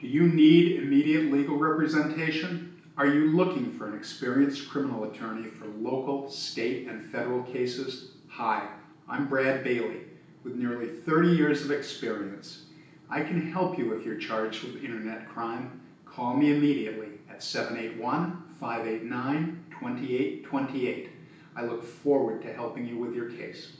Do you need immediate legal representation? Are you looking for an experienced criminal attorney for local, state, and federal cases? Hi, I'm Brad Bailey with nearly 30 years of experience. I can help you if you're charged with internet crime. Call me immediately at 781-589-2828. I look forward to helping you with your case.